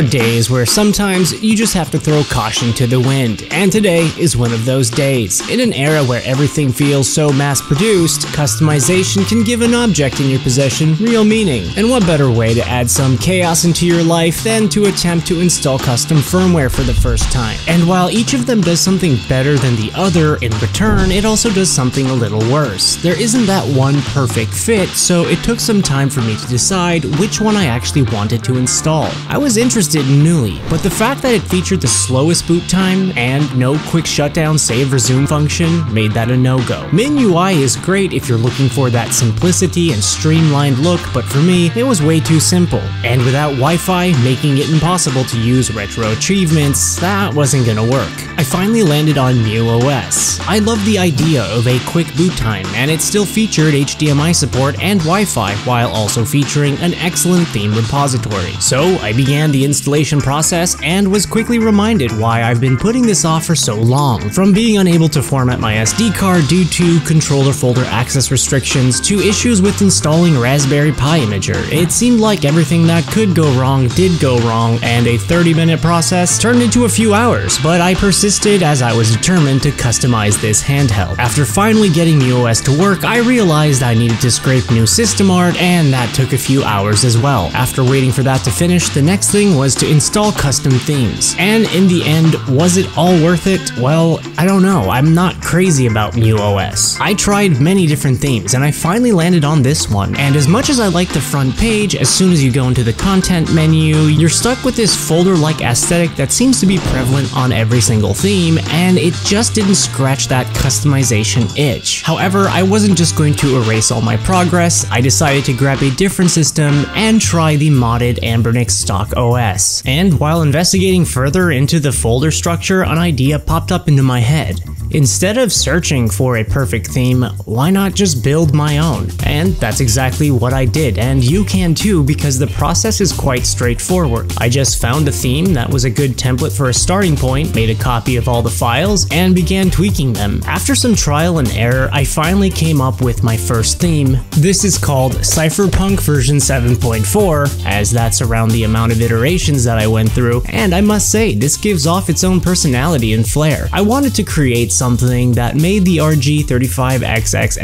are days where sometimes you just have to throw caution to the wind, and today is one of those days. In an era where everything feels so mass produced, customization can give an object in your possession real meaning. And what better way to add some chaos into your life than to attempt to install custom firmware for the first time? And while each of them does something better than the other, in return, it also does something a little worse. There isn't that one perfect fit, so it took some time for me to decide which one I actually wanted to install. I was interested in Knulli, but the fact that it featured the slowest boot time and no quick shutdown save resume function made that a no-go. MinUI is great if you're looking for that simplicity and streamlined look, but for me, it was way too simple. And without Wi-Fi making it impossible to use retro achievements, that wasn't gonna work. I finally landed on MuOS. I love the idea of a quick boot time, and it still featured HDMI support and Wi-Fi while also featuring an excellent theme repository. So I began the installation process and was quickly reminded why I've been putting this off for so long. From being unable to format my SD card due to controlled folder access restrictions to issues with installing Raspberry Pi Imager, it seemed like everything that could go wrong did go wrong and a 30 minute process turned into a few hours, but I persisted as I was determined to customize this handheld. After finally getting MuOS to work, I realized I needed to scrape new system art and that took a few hours as well. After waiting for that to finish, the next thing was to install custom themes. And in the end, was it all worth it? Well, I don't know, I'm not crazy about MuOS. I tried many different themes and I finally landed on this one, and as much as I like the front page, as soon as you go into the content menu, you're stuck with this folder-like aesthetic that seems to be prevalent on every single theme, and it just didn't scratch that customization itch. However, I wasn't just going to erase all my progress, I decided to grab a different system and try the modded Anbernic stock OS. And while investigating further into the folder structure, an idea popped up into my head. Instead of searching for a perfect theme, why not just build my own? And that's exactly what I did, and you can too because the process is quite straightforward. I just found a theme that was a good template for a starting point, made a copy of all the files, and began tweaking them. After some trial and error, I finally came up with my first theme. This is called Cypherpunk version 7.4, as that's around the amount of iterations that I went through, and I must say, this gives off its own personality and flair. I wanted to create something that made the RG35XX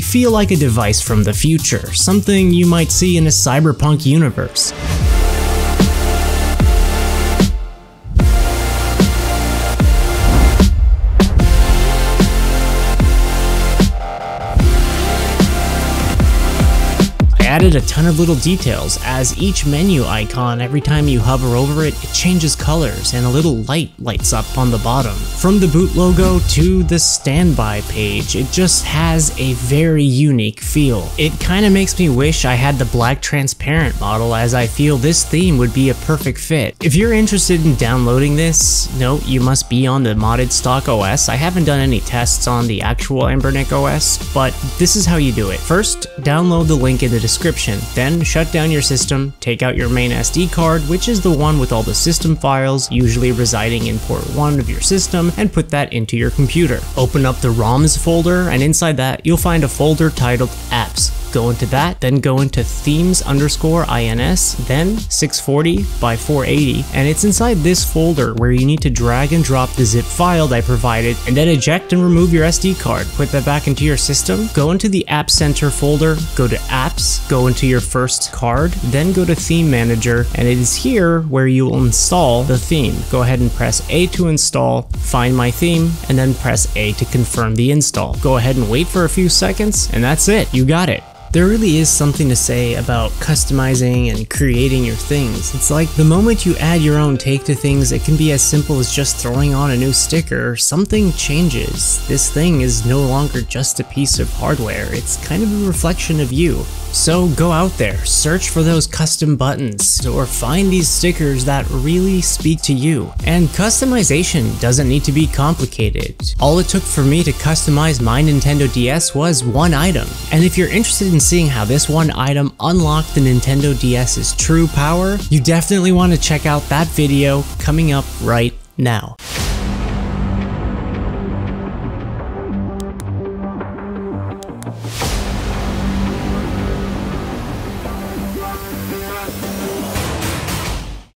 feel like a device from the future, something you might see in a cyberpunk universe. Added a ton of little details, as each menu icon, every time you hover over it, it changes colors and a little light lights up on the bottom. From the boot logo to the standby page, it just has a very unique feel. It kinda makes me wish I had the black transparent model as I feel this theme would be a perfect fit. If you're interested in downloading this, note you must be on the modded stock OS. I haven't done any tests on the actual Anbernic OS, but this is how you do it. First, download the link in the description Then shut down your system, take out your main SD card, which is the one with all the system files, usually residing in port 1 of your system, and put that into your computer. Open up the ROMs folder, and inside that, you'll find a folder titled Apps go into that, then go into themes underscore ins, then 640 by 480, and it's inside this folder where you need to drag and drop the zip file that I provided, and then eject and remove your SD card. Put that back into your system, go into the App Center folder, go to Apps, go into your first card, then go to Theme Manager, and it is here where you will install the theme. Go ahead and press A to install, find my theme, and then press A to confirm the install. Go ahead and wait for a few seconds, and that's it, you got it. There really is something to say about customizing and creating your things. It's like the moment you add your own take to things, it can be as simple as just throwing on a new sticker. Something changes. This thing is no longer just a piece of hardware, it's kind of a reflection of you. So go out there, search for those custom buttons, or find these stickers that really speak to you. And customization doesn't need to be complicated. All it took for me to customize my Nintendo DS was one item. And if you're interested in seeing how this one item unlocked the Nintendo DS's true power, you definitely want to check out that video coming up right now.